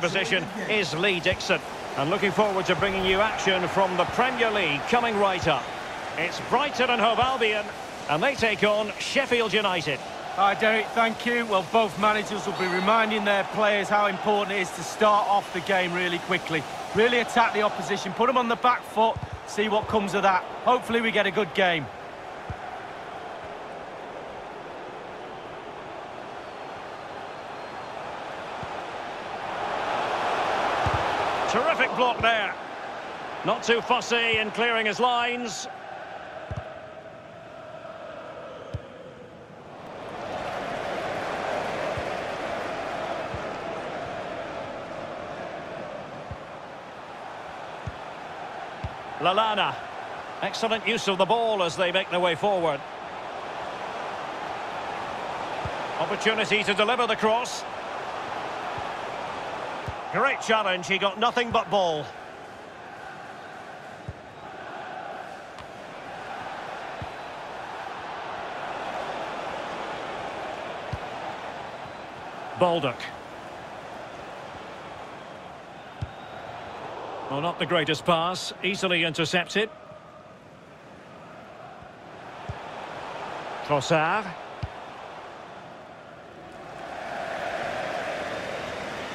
position is Lee Dixon. And looking forward to bringing you action from the Premier League coming right up. It's Brighton and Hove Albion, and they take on Sheffield United. Hi, Derek, thank you. Well, both managers will be reminding their players how important it is to start off the game really quickly. Really attack the opposition, put them on the back foot, see what comes of that. Hopefully we get a good game. Terrific block there. Not too fussy in clearing his lines. Lallana. Excellent use of the ball as they make their way forward. Opportunity to deliver the cross. Great challenge, he got nothing but ball. Baldock. Well, not the greatest pass, easily intercepted. Trossard.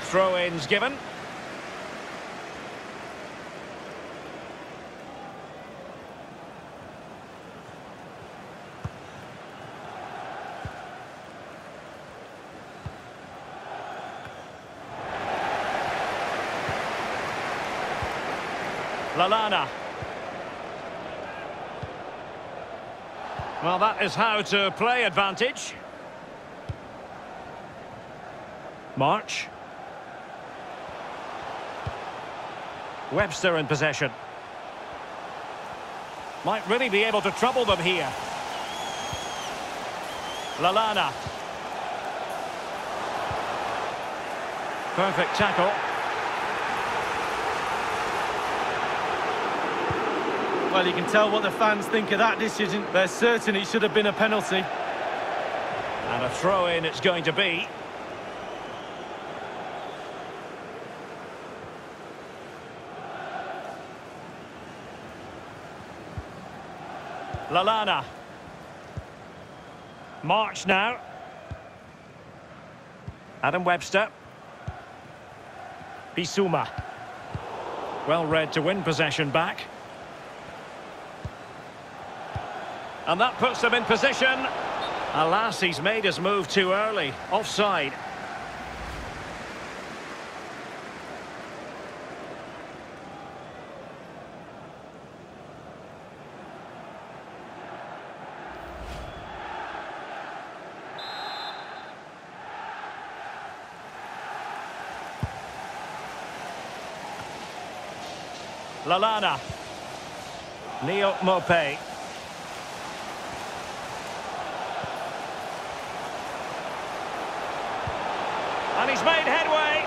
Throw-ins given. Lallana. Well, that is how to play advantage. March. Webster in possession. Might really be able to trouble them here. Lallana. Perfect tackle. Well, you can tell what the fans think of that decision. They're certain it should have been a penalty. And a throw-in it's going to be. Lallana. March now. Adam Webster. Bissouma. Well read to win possession back. And that puts them in position. Alas, he's made his move too early. Offside. Lallana. Neal Maupay. And he's made headway.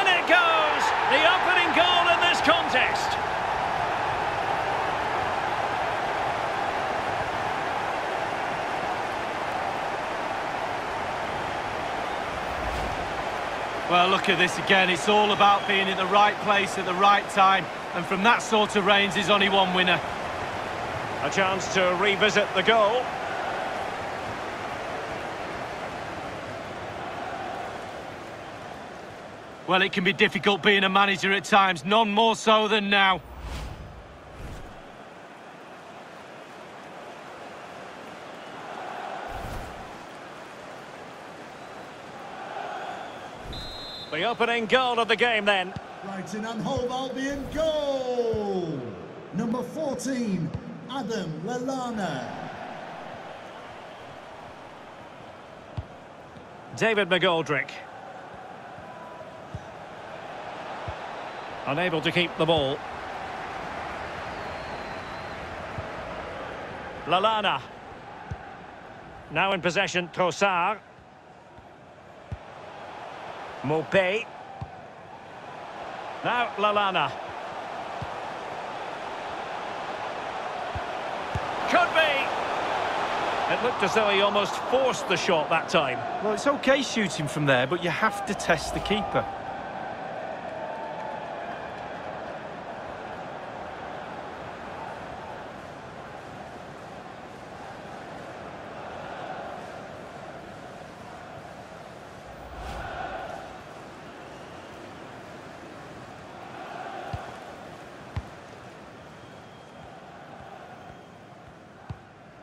In it goes. The opening goal in this contest. Well, look at this again. It's all about being in the right place at the right time. And from that sort of range, there's only one winner. A chance to revisit the goal. Well, it can be difficult being a manager at times, none more so than now. The opening goal of the game then. Brighton and Hove Albion goal! Number 14, Adam Lallana. David McGoldrick. Unable to keep the ball. Lallana. Now in possession, Trossard. Maupay. Now Lallana. Could be. It looked as though he almost forced the shot that time. Well, it's okay shooting from there, but you have to test the keeper.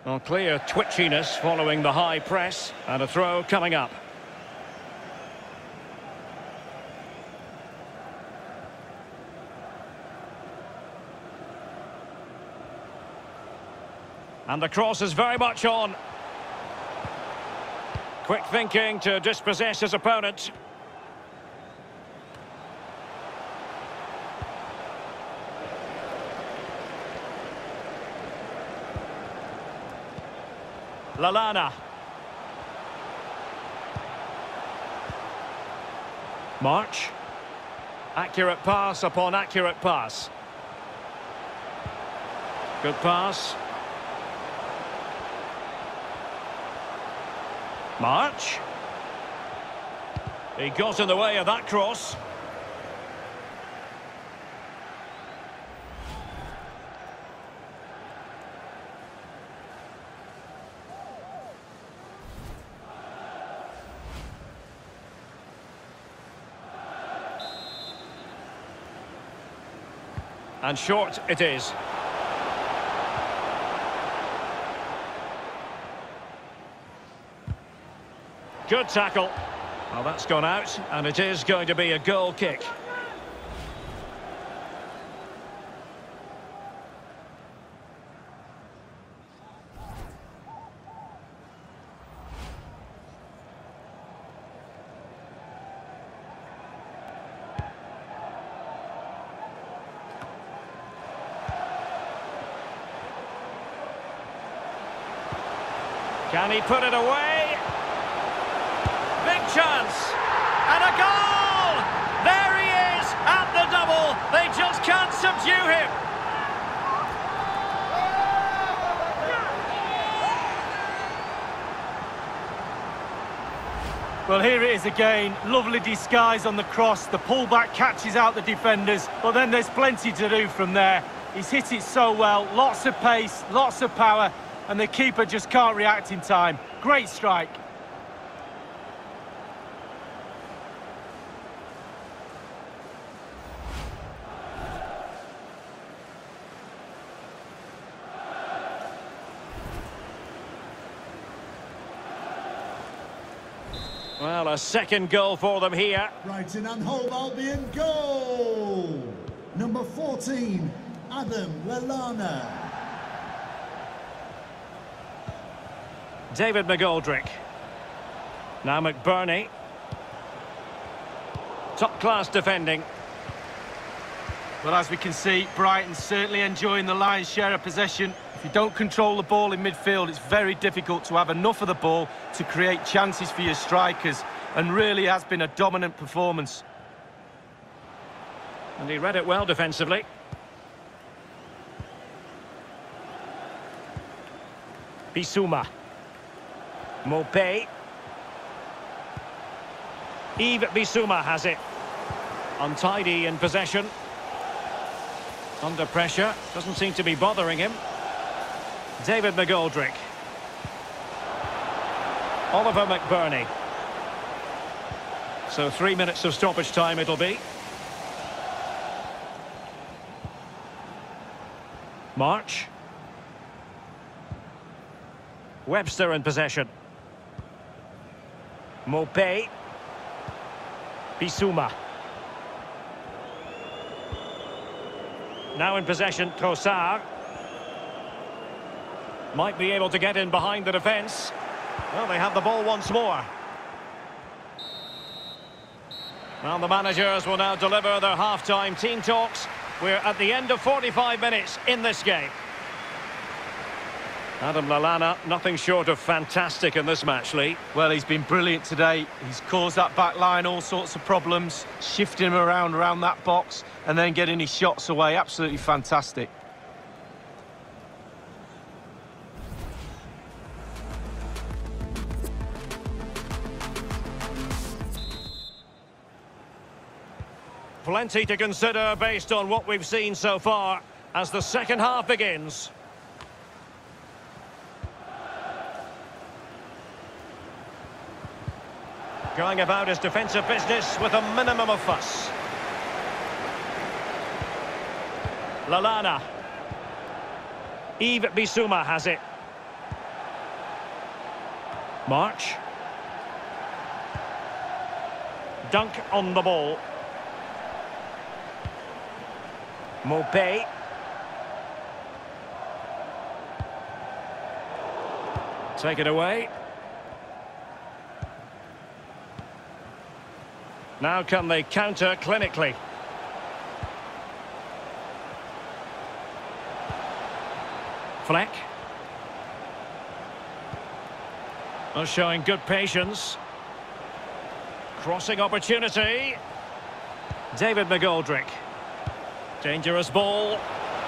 Well, clear twitchiness following the high press. And a throw coming up. And the cross is very much on. Quick thinking to dispossess his opponent. Lallana. March. Accurate pass upon accurate pass. Good pass. March. He got in the way of that cross. And short it is. Good tackle. Well, that's gone out, and it is going to be a goal kick. Can he put it away? Big chance. And a goal! There he is at the double. They just can't subdue him. Well, here it is again. Lovely disguise on the cross. The pullback catches out the defenders, but then there's plenty to do from there. He's hit it so well. Lots of pace, lots of power, and the keeper just can't react in time. Great strike. Well, a second goal for them here. Brighton and Hove Albion goal! Number 14, Adam Lallana. David McGoldrick. Now McBurnie. Top-class defending. Well, as we can see, Brighton certainly enjoying the lion's share of possession. If you don't control the ball in midfield, it's very difficult to have enough of the ball to create chances for your strikers. And really has been a dominant performance. And he read it well defensively. Bissouma. Maupay. Yves Bissouma has it. Untidy in possession. Under pressure. Doesn't seem to be bothering him. David McGoldrick. Oliver McBurnie. So three minutes of stoppage time it'll be. March. Webster in possession. Maupay. Bissouma. Now in possession, Trossard. Might be able to get in behind the defence. Well, they have the ball once more. Well, the managers will now deliver their half-time team talks. We're at the end of 45 minutes in this game. Adam Lallana, nothing short of fantastic in this match, Lee. Well, he's been brilliant today. He's caused that back line all sorts of problems, shifting him around around that box, and then getting his shots away. Absolutely fantastic. Plenty to consider based on what we've seen so far as the second half begins. Going about his defensive business with a minimum of fuss. Lallana. Yves Bissouma has it. March. Dunk on the ball. Maupay. Take it away. Now can they counter clinically? Fleck. Well, showing good patience. Crossing opportunity. David McGoldrick. Dangerous ball.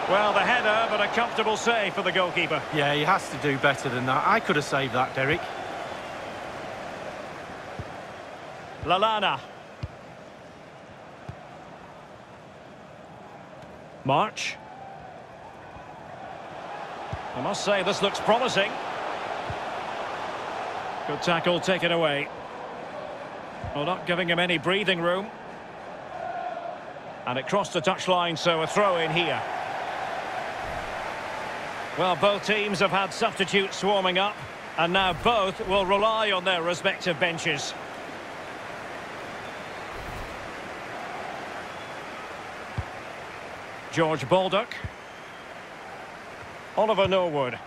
Well, the header, but a comfortable save for the goalkeeper. Yeah, he has to do better than that. I could have saved that, Derek. Lallana. March. I must say, this looks promising. Good tackle taken away. Well, not giving him any breathing room. And it crossed the touchline, so a throw in here. Well, both teams have had substitutes swarming up, and now both will rely on their respective benches. George Baldock. Oliver Norwood.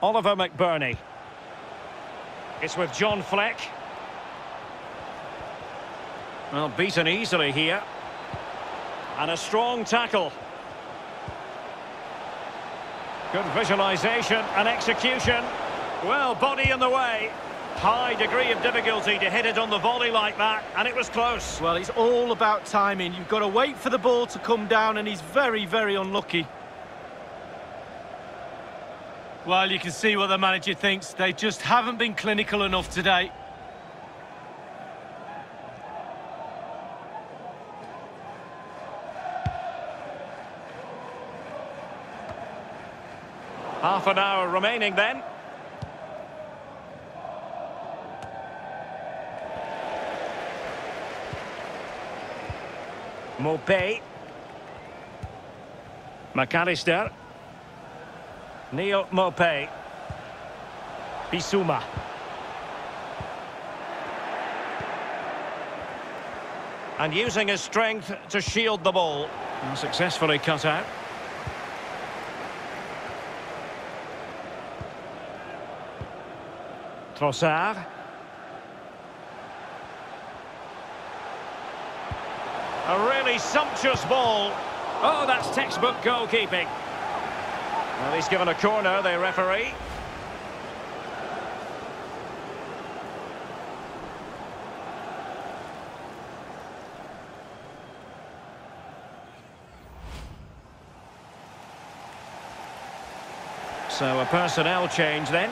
Oliver McBurnie. It's with John Fleck. Well, beaten easily here. And a strong tackle. Good visualisation and execution. Well, body in the way. High degree of difficulty to hit it on the volley like that, and it was close. Well, it's all about timing. You've got to wait for the ball to come down, and he's very, very unlucky. Well, you can see what the manager thinks. They just haven't been clinical enough today. Half an hour remaining then. Maupay. Mac Allister. Neal Maupay. Bissouma. And using his strength to shield the ball. And successfully cut out. Trossard. A sumptuous ball. Oh, that's textbook goalkeeping. Well, he's given a corner, the referee. So a personnel change then.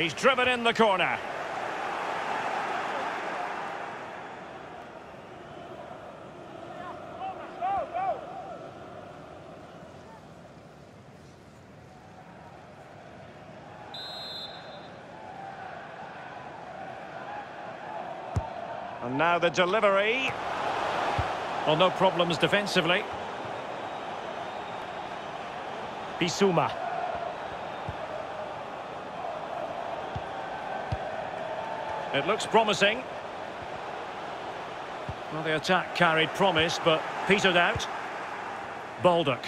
He's driven in the corner. And now the delivery. Well, no problems defensively. Bissouma. It looks promising. Well, the attack carried promise, but petered out. Baldock.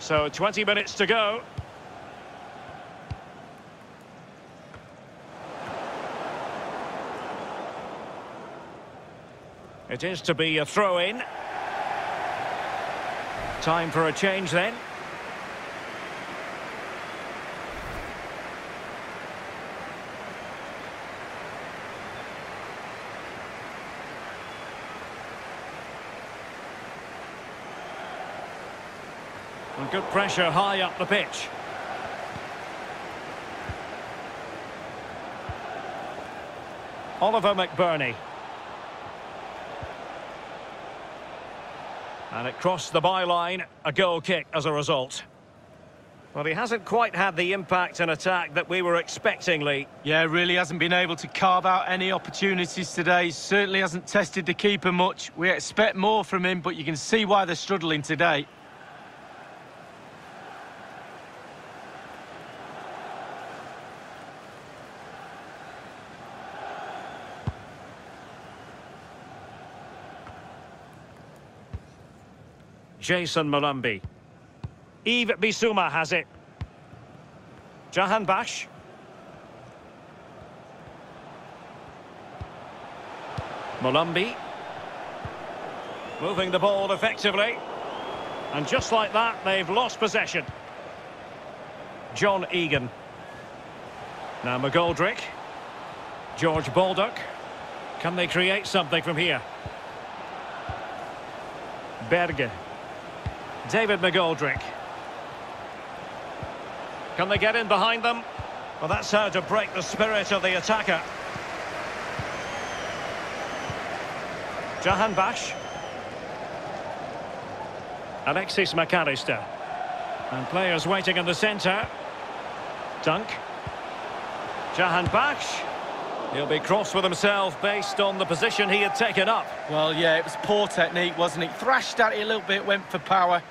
So 20 minutes to go. It is to be a throw-in. Time for a change then. Good pressure high up the pitch. Oliver McBurnie. And it crossed the byline, a goal kick as a result. Well, he hasn't quite had the impact and attack that we were expecting, Lee. Yeah, really hasn't been able to carve out any opportunities today. Certainly hasn't tested the keeper much. We expect more from him, but you can see why they're struggling today. Jayson Molumby. Yves Bissouma has it. Jahanbakhsh. Molumby. Moving the ball effectively. And just like that, they've lost possession. John Egan. Now McGoldrick. George Baldock. Can they create something from here? Berge. David McGoldrick. Can they get in behind them? Well, that's how to break the spirit of the attacker. Jahanbakhsh. Alexis Mac Allister. And players waiting in the centre. Dunk. Jahanbakhsh. He'll be cross with himself based on the position he had taken up. Well, yeah, it was poor technique, wasn't it? Thrashed at it a little bit, went for power.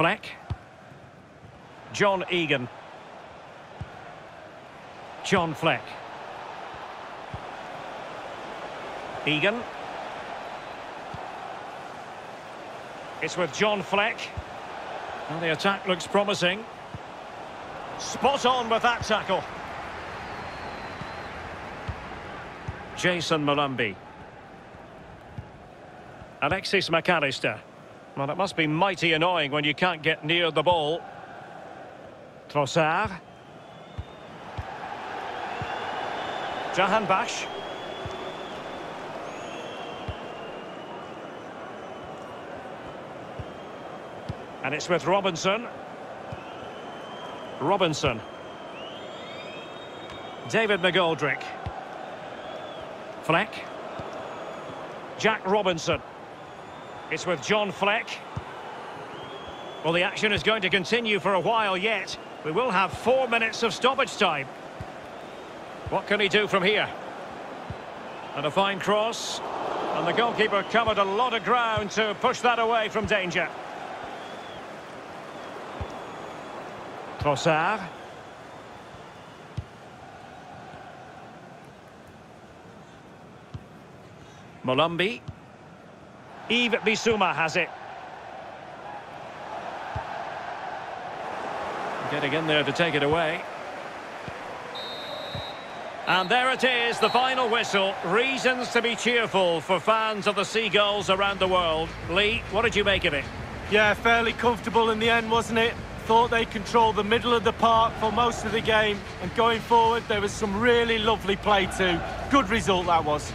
Fleck. John Egan. John Fleck. Egan. It's with John Fleck. Well, the attack looks promising. Spot on with that tackle. Jayson Molumby. Alexis Mac Allister. Well, it must be mighty annoying when you can't get near the ball. Trossard. Jahanbakhsh. And it's with Robinson. Robinson. David McGoldrick. Fleck. Jack Robinson. It's with John Fleck. Well, the action is going to continue for a while yet. We will have four minutes of stoppage time. What can he do from here? And a fine cross. And the goalkeeper covered a lot of ground to push that away from danger. Trossard. Molumby. Yves Bissouma has it. Getting in there to take it away. And there it is, the final whistle. Reasons to be cheerful for fans of the Seagulls around the world. Lee, what did you make of it? Yeah, fairly comfortable in the end, wasn't it? Thought they controlled the middle of the park for most of the game. And going forward, there was some really lovely play too. Good result that was.